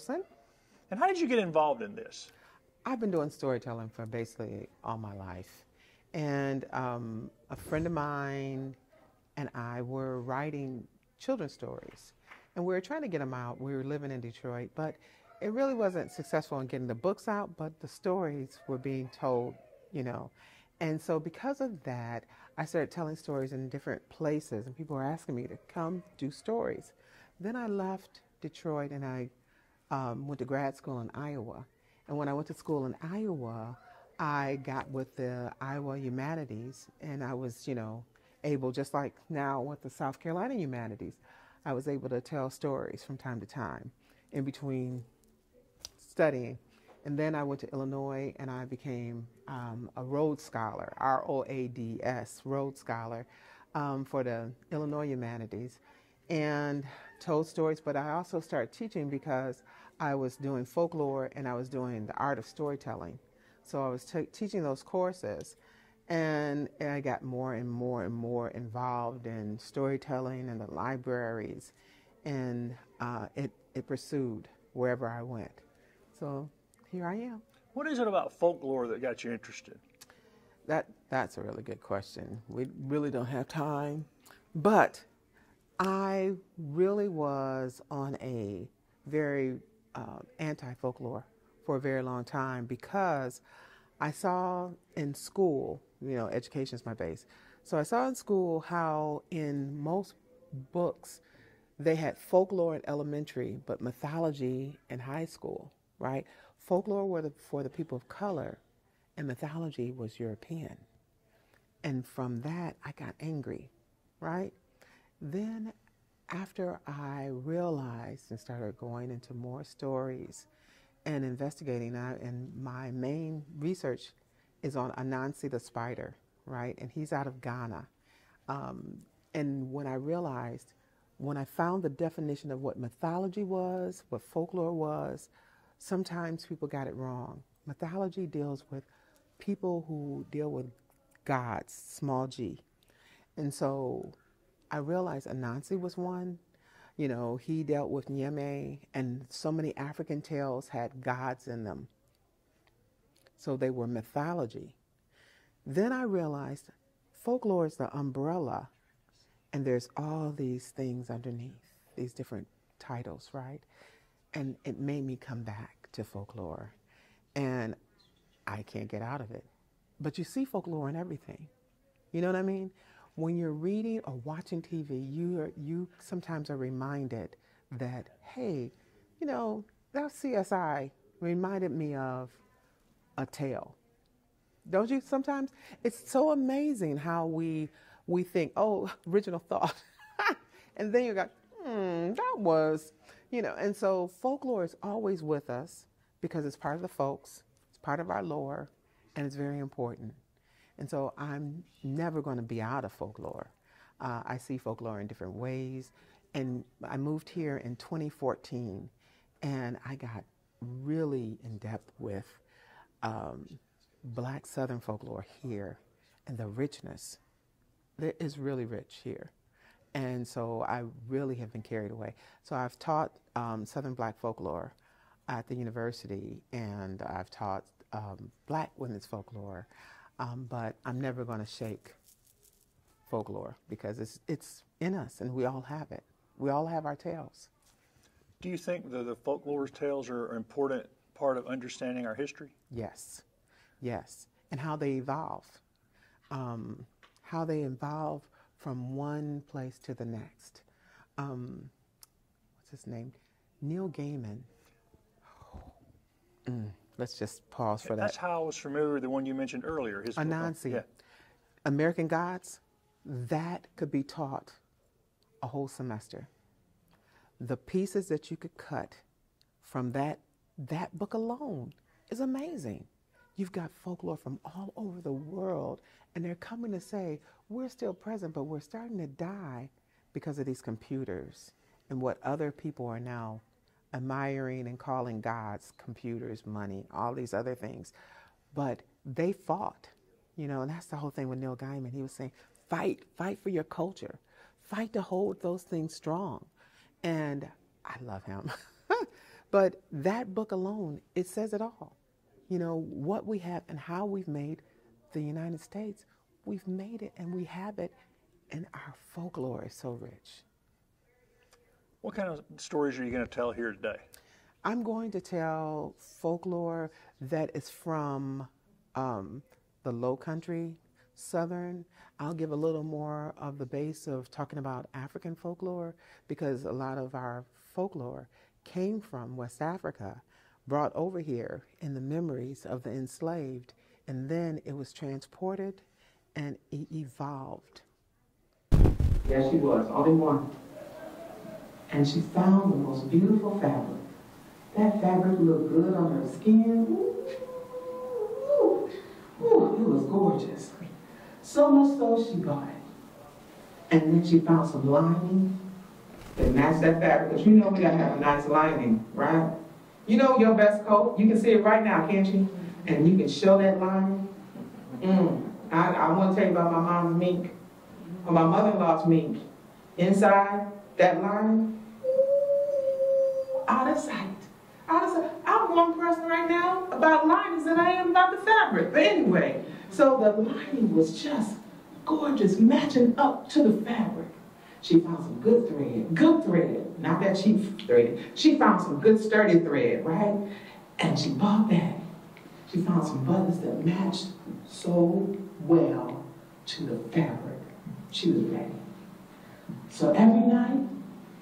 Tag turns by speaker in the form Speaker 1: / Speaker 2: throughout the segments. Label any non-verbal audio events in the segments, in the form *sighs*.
Speaker 1: Tolson.
Speaker 2: And how did you get involved in this?
Speaker 1: I've been doing storytelling for basically all my life. And um, a friend of mine and I were writing children's stories. And we were trying to get them out. We were living in Detroit, but it really wasn't successful in getting the books out, but the stories were being told, you know. And so because of that, I started telling stories in different places, and people were asking me to come do stories. Then I left Detroit and I um, went to grad school in Iowa. And when I went to school in Iowa, I got with the Iowa Humanities, and I was, you know, able, just like now with the South Carolina Humanities, I was able to tell stories from time to time in between studying. And then I went to Illinois and I became um, a Roads Scholar, R O A D S, Roads Scholar um, for the Illinois Humanities, and told stories. But I also started teaching because I was doing folklore and I was doing the art of storytelling. So I was t- teaching those courses. And I got more and more and more involved in storytelling and the libraries. And uh, it, it pursued wherever I went. So here I am.
Speaker 2: What is it about folklore that got you interested?
Speaker 1: That that's a really good question. We really don't have time, but I really was on a very uh, anti-folklore for a very long time because I saw in school, you know, education is my base. So I saw in school how in most books they had folklore in elementary, but mythology in high school right? Folklore were the, for the people of color, and mythology was European. And from that, I got angry, right? Then, after I realized and started going into more stories and investigating, I, and my main research is on Anansi the spider, right? And he's out of Ghana. Um, and when I realized, when I found the definition of what mythology was, what folklore was, sometimes people got it wrong. Mythology deals with people who deal with gods, small g. And so I realized Anansi was one. You know, he dealt with Nyame, and so many African tales had gods in them. So they were mythology. Then I realized folklore is the umbrella, and there's all these things underneath, these different titles, right? And it made me come back to folklore. And I can't get out of it. But you see folklore in everything. You know what I mean? When you're reading or watching TV, you are, you sometimes are reminded that, hey, you know, that CSI reminded me of a tale. Don't you sometimes? It's so amazing how we we think, oh, *laughs* original thought. *laughs* and then you got, hmm, that was you know, and so folklore is always with us because it's part of the folks, it's part of our lore, and it's very important. And so I'm never going to be out of folklore. Uh, I see folklore in different ways. And I moved here in 2014, and I got really in depth with um, black Southern folklore here and the richness. It is really rich here. And so I really have been carried away. So I've taught um, Southern Black folklore at the university, and I've taught um, Black women's folklore, um, but I'm never going to shake folklore because it's it's in us, and we all have it. We all have our tales.
Speaker 2: Do you think that the folklore tales are an important part of understanding our history?
Speaker 1: Yes, yes, and how they evolve, um, how they evolve from one place to the next. Um, what's his name? Neil Gaiman. Mm, let's just pause for that.
Speaker 2: That's how I was familiar with the one you mentioned earlier. His
Speaker 1: Anansi. Yeah. American Gods, that could be taught a whole semester. The pieces that you could cut from that that book alone is amazing. You've got folklore from all over the world, and they're coming to say, we're still present, but we're starting to die because of these computers and what other people are now admiring and calling gods, computers, money, all these other things. But they fought, you know, and that's the whole thing with Neil Gaiman. He was saying, fight, fight for your culture, fight to hold those things strong. And I love him. *laughs*
Speaker 3: But that book alone, it says it all. You know, what we have and how we've made the United States, we've made it and we have it, and our folklore is so rich.
Speaker 2: What kind of stories are you going to tell here today?
Speaker 3: I'm going to tell folklore that is from um, the low country, southern. I'll give a little more of the base of talking about African folklore because a lot of our folklore came from West Africa, brought over here in the memories of the enslaved, and then it was transported and it evolved.
Speaker 1: Yes, she was, only one. And she found the most beautiful fabric. That fabric looked good on her skin. Ooh, ooh, ooh, it was gorgeous. So much so she bought it. And then she found some lining that matched that fabric. Because you know we gotta have a nice lining, right? You know your best coat. You can see it right now, can't you? And you can show that lining. Mm. I, I want to tell you about my mom's mink, or my mother-in-law's mink. Inside that lining, out of sight. Out of sight. I'm one person right now about linings than I am about the fabric. But anyway, so the lining was just gorgeous, matching up to the fabric. She found some good thread, good thread, not that cheap thread. She found some good sturdy thread, right? And she bought that. She found some buttons that matched so well to the fabric. She was ready. So every night,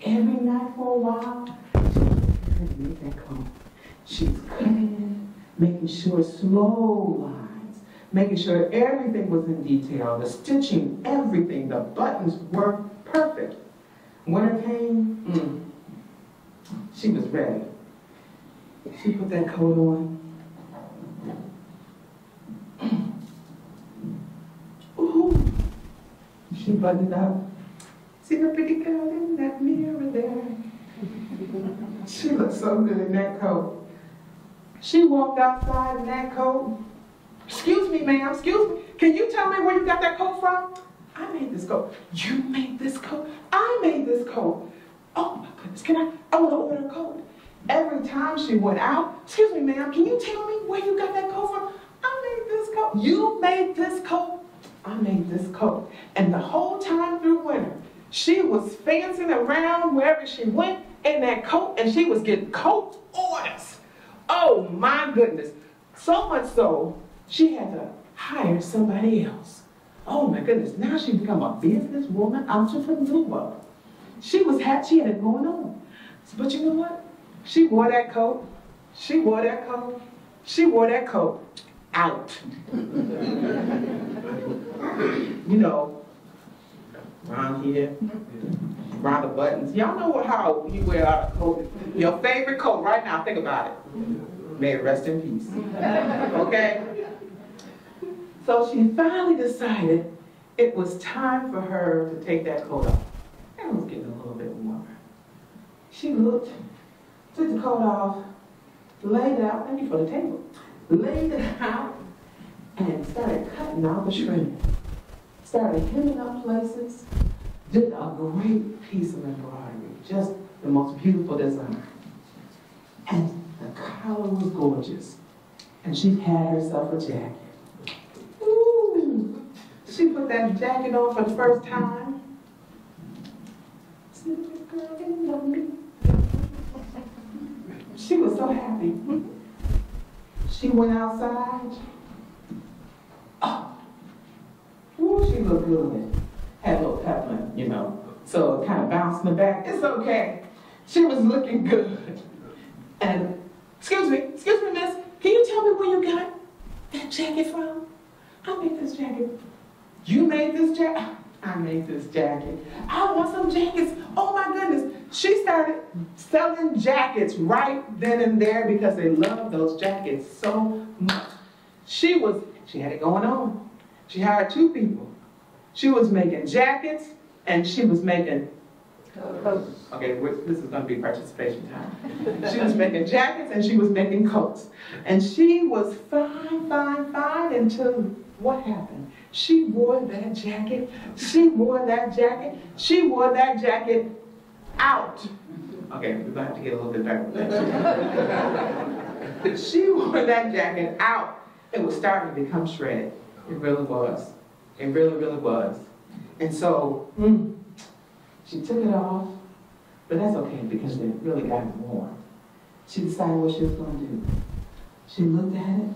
Speaker 1: every night for a while, she was make that coat. She was cutting making sure slow lines, making sure everything was in detail, the stitching, everything, the buttons were perfect. Winter came, mm, she was ready. She put that coat on. *clears throat* Ooh, she buttoned up. See the pretty girl in that mirror there? *laughs* She looked so good in that coat. She walked outside in that coat. Excuse me, ma'am, excuse me. Can you tell me where you got that coat from? I made this coat. You made this coat? I made this coat. Oh my goodness, can I? I want to order a coat. Every time she went out, excuse me, ma'am, can you tell me where you got that coat from? I made this coat. You made this coat. I made this coat. And the whole time through winter, she was fancying around wherever she went in that coat, and she was getting coat orders. Oh my goodness. So much so, she had to hire somebody else. Oh my goodness, now she become a businesswoman, entrepreneur. She was had she had it going on. But you know what? She wore that coat. She wore that coat. She wore that coat out. *laughs* you know, around here, around the buttons. Y'all know how you wear out a coat. Your favorite coat right now, think about it. May it rest in peace. *laughs* Okay? So she finally decided it was time for her to take that coat off. And it was getting a little bit warmer. She looked, took the coat off, laid it out, maybe for the table, laid it out, and started cutting out the shredding. Started hemming up places. Did a great piece of embroidery, just the most beautiful design. And the collar was gorgeous. And she had herself a jacket. Ooh, she put that jacket on for the first time. She was so happy. She went outside. Oh, ooh, she looked good. Had a little peplum, you know. So kind of bounced in the back. It's okay. She was looking good. And, excuse me, excuse me, miss, can you tell me where you got that jacket from? I made this jacket. You made this jacket? I made this jacket. I want some jackets. Oh my goodness. She started selling jackets right then and there because they loved those jackets so much. She was, she had it going on. She hired two people. She was making jackets and she was making coats. Okay, this is going to be participation time. She was making jackets and she was making coats. And she was fine, fine, fine until what happened? She wore that jacket. She wore that jacket. She wore that jacket out. Okay, we're gonna have to get a little bit better with that. she wore that jacket out. It was starting to become shredded. It really was. It really, really was. And so, mm, she took it off, but that's okay because it really got warm. She decided what she was gonna do. She looked at it.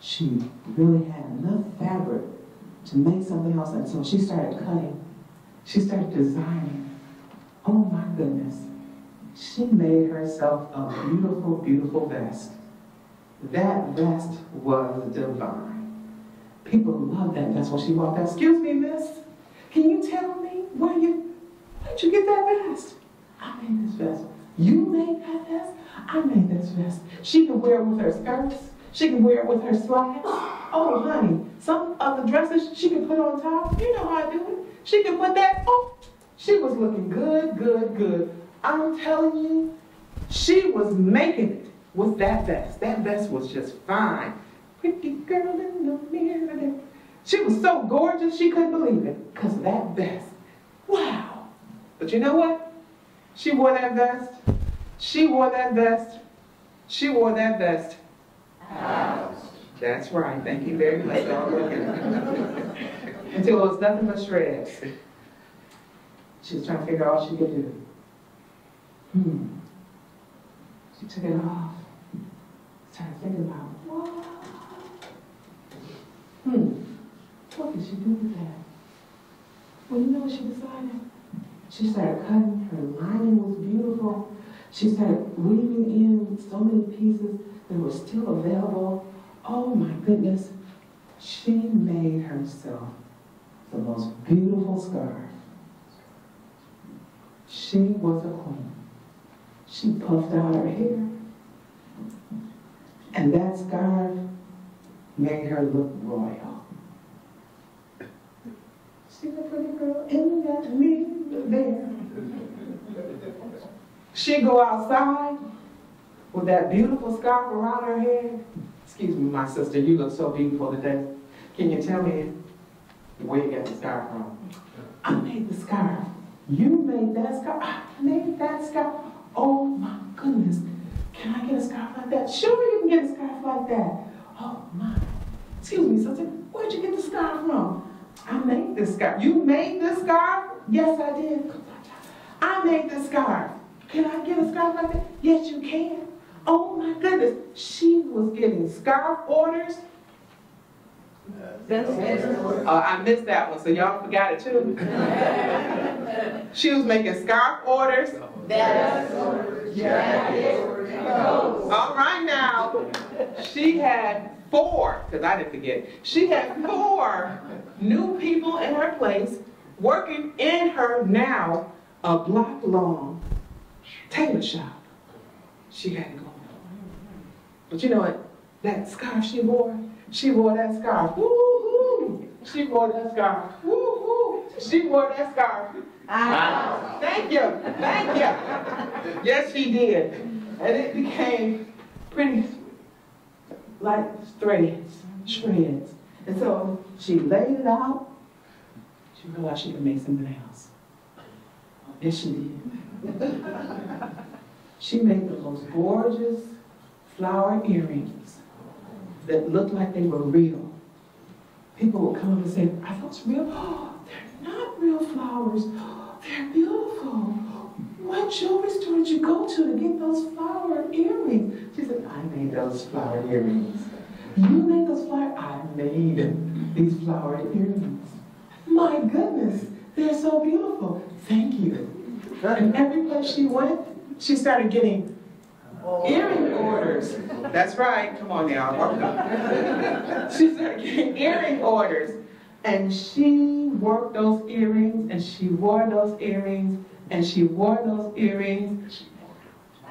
Speaker 1: She really had enough fabric to make something else, and so she started cutting. She started designing. Oh my goodness. She made herself a beautiful, beautiful vest. That vest was divine. People love that That's when she walked out. Excuse me, miss. Can you tell me where you, where'd you get that vest? I made this vest. You made that vest? I made this vest. She can wear it with her skirts. She can wear it with her slacks. *sighs* Oh, honey, some of the dresses she can put on top. You know how I do it. She can put that, oh, she was looking good, good, good. I'm telling you, she was making it with that vest. That vest was just fine. Pretty girl in the mirror. She was so gorgeous she couldn't believe it because of that vest. Wow. But you know what? She wore that vest. She wore that vest. She wore that vest. That's right. Thank you very much. *laughs* Until it was nothing but shreds. She was trying to figure out what she could do. Hmm. She took it off. Started thinking about, what? Hmm. What did she do with that? Well, you know what she decided? She started cutting. Her lining was beautiful. She started weaving in so many pieces that were still available. Oh my goodness. She made herself the most beautiful scarf. She was a queen. She puffed out her hair. And that scarf made her look royal. See a pretty girl in that me there. She'd go outside with that beautiful scarf around her head. Excuse me, my sister, you look so beautiful today. Can you tell me where you got the scarf from? I made the scarf. You made that scarf? I made that scarf. Oh my goodness. Can I get a scarf like that? Sure, you can get a scarf like that. Oh my. Excuse me, sister. Where'd you get the scarf from? I made this scarf. You made this scarf? Yes, I did. I made this scarf. Can I get a scarf like that? Yes, you can. Oh my goodness. She was getting scarf orders. That's uh, I missed that one, so y'all forgot it too. *laughs* she was making scarf orders. That's orders. All right now. She had four, because I didn't forget, she had four new people in her place working in her now a block long tailor shop. She had to go. But you know what? That scarf she wore, she wore that scarf. Woo-hoo! She wore that scarf. Woo-hoo! She wore that scarf. Ah. Thank you. Thank you. Yes, she did. And it became pretty like threads, shreds. And so she laid it out. She realized she could make something else. Yes, she did. *laughs* she made the most gorgeous flower earrings that looked like they were real. People would come up and say, Are those real? Oh, *gasps* they're not real flowers. *gasps* They're beautiful. What jewelry store did you go to to get those flower earrings? I made those flower earrings. You made those flower? I made these flower earrings. My goodness, they're so beautiful. Thank you. And every place she went, she started getting earring orders. That's right. Come on now. *laughs* she started getting earring orders. And she worked those earrings and she wore those earrings and she wore those earrings.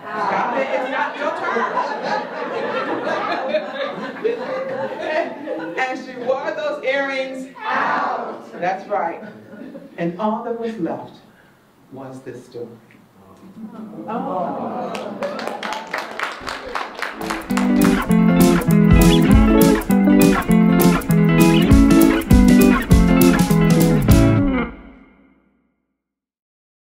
Speaker 1: Stop it, it's not your turn. and she wore those earrings out. That's right. And all that was left was this story. Oh.